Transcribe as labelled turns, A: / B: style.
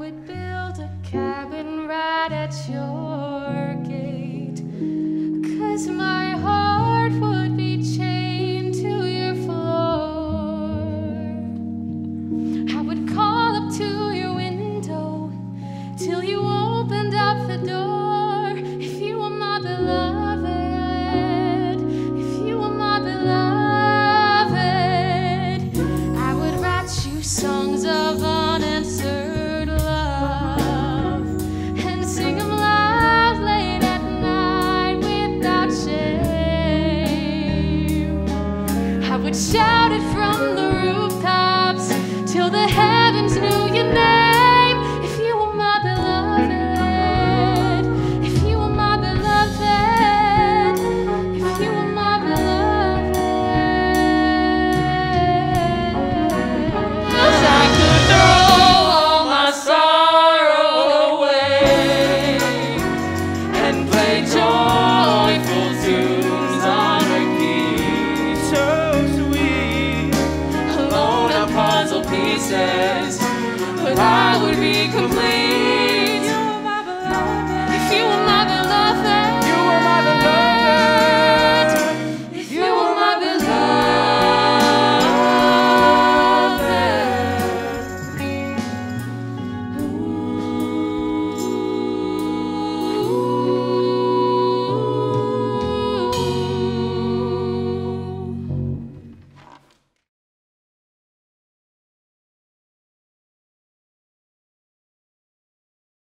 A: would build a cabin right at your gate. Cause my would shout it from the rooftops till the says, but I would be complete.